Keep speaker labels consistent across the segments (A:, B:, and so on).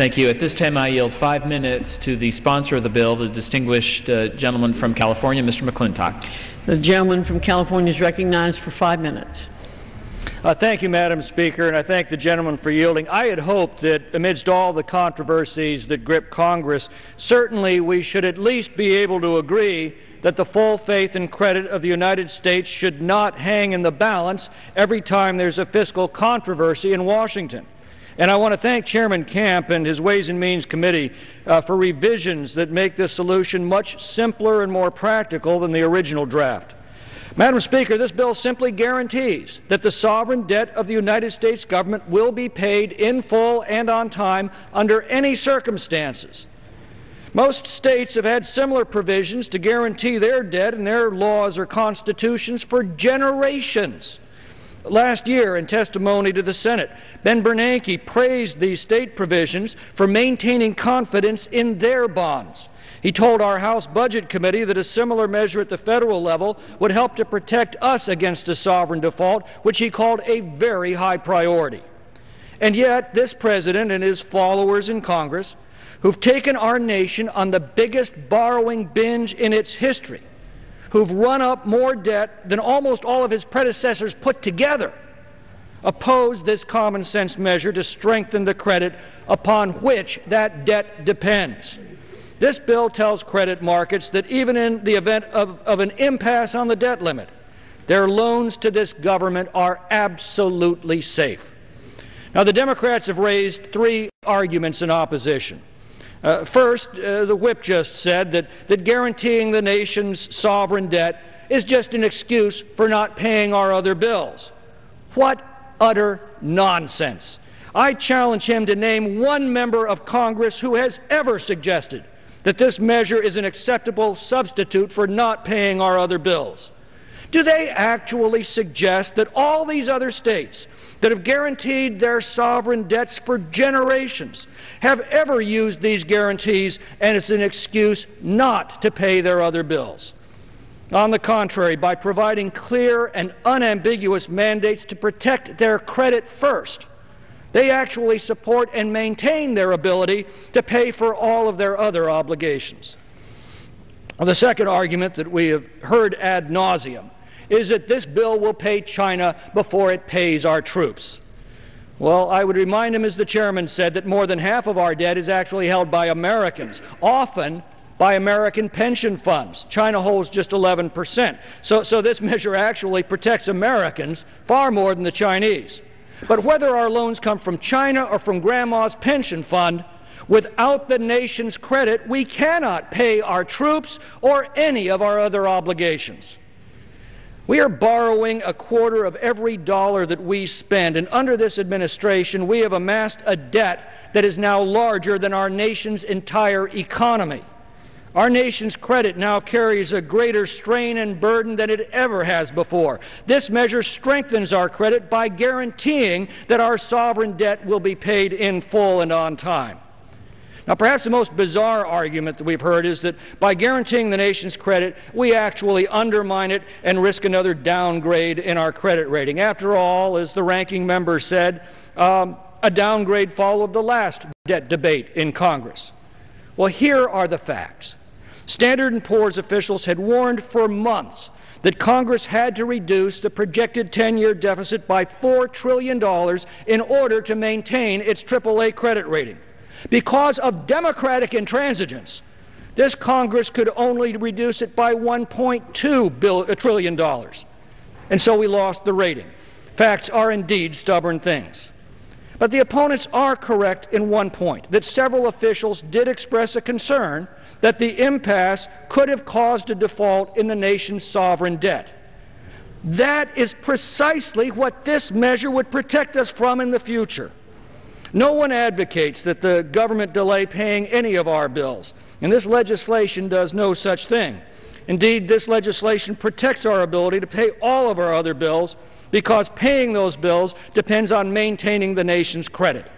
A: Thank you. At this time, I yield five minutes to the sponsor of the bill, the distinguished uh, gentleman from California, Mr. McClintock.
B: The gentleman from California is recognized for five minutes.
C: Uh, thank you, Madam Speaker, and I thank the gentleman for yielding. I had hoped that amidst all the controversies that grip Congress, certainly we should at least be able to agree that the full faith and credit of the United States should not hang in the balance every time there's a fiscal controversy in Washington. And I want to thank Chairman Camp and his Ways and Means Committee uh, for revisions that make this solution much simpler and more practical than the original draft. Madam Speaker, this bill simply guarantees that the sovereign debt of the United States government will be paid in full and on time under any circumstances. Most states have had similar provisions to guarantee their debt in their laws or constitutions for generations. Last year, in testimony to the Senate, Ben Bernanke praised these state provisions for maintaining confidence in their bonds. He told our House Budget Committee that a similar measure at the federal level would help to protect us against a sovereign default, which he called a very high priority. And yet, this president and his followers in Congress, who've taken our nation on the biggest borrowing binge in its history, who've run up more debt than almost all of his predecessors put together, oppose this common sense measure to strengthen the credit upon which that debt depends. This bill tells credit markets that even in the event of, of an impasse on the debt limit, their loans to this government are absolutely safe. Now, the Democrats have raised three arguments in opposition. Uh, first, uh, the whip just said that, that guaranteeing the nation's sovereign debt is just an excuse for not paying our other bills. What utter nonsense. I challenge him to name one member of Congress who has ever suggested that this measure is an acceptable substitute for not paying our other bills? Do they actually suggest that all these other states that have guaranteed their sovereign debts for generations have ever used these guarantees and as an excuse not to pay their other bills? On the contrary, by providing clear and unambiguous mandates to protect their credit first, they actually support and maintain their ability to pay for all of their other obligations. The second argument that we have heard ad nauseum is that this bill will pay China before it pays our troops. Well, I would remind him, as the chairman said, that more than half of our debt is actually held by Americans, often by American pension funds. China holds just 11 percent. So, so this measure actually protects Americans far more than the Chinese. But whether our loans come from China or from grandma's pension fund, without the nation's credit, we cannot pay our troops or any of our other obligations. We are borrowing a quarter of every dollar that we spend, and under this administration, we have amassed a debt that is now larger than our nation's entire economy. Our nation's credit now carries a greater strain and burden than it ever has before. This measure strengthens our credit by guaranteeing that our sovereign debt will be paid in full and on time. Now, perhaps the most bizarre argument that we've heard is that by guaranteeing the nation's credit, we actually undermine it and risk another downgrade in our credit rating. After all, as the ranking member said, um, a downgrade followed the last debt debate in Congress. Well, here are the facts. Standard & Poor's officials had warned for months that Congress had to reduce the projected 10-year deficit by $4 trillion in order to maintain its AAA credit rating. Because of Democratic intransigence, this Congress could only reduce it by $1.2 uh, trillion. And so we lost the rating. Facts are indeed stubborn things. But the opponents are correct in one point, that several officials did express a concern that the impasse could have caused a default in the nation's sovereign debt. That is precisely what this measure would protect us from in the future. No one advocates that the government delay paying any of our bills, and this legislation does no such thing. Indeed, this legislation protects our ability to pay all of our other bills because paying those bills depends on maintaining the nation's credit.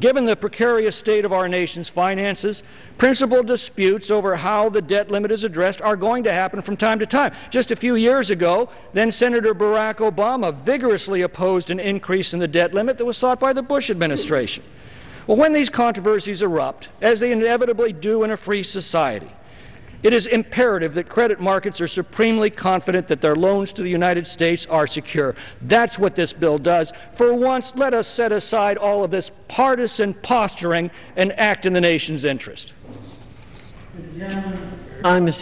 C: Given the precarious state of our nation's finances, principal disputes over how the debt limit is addressed are going to happen from time to time. Just a few years ago, then Senator Barack Obama vigorously opposed an increase in the debt limit that was sought by the Bush administration. Well, when these controversies erupt, as they inevitably do in a free society, it is imperative that credit markets are supremely confident that their loans to the United States are secure. That's what this bill does. For once, let us set aside all of this partisan posturing and act in the nation's interest.
B: Time is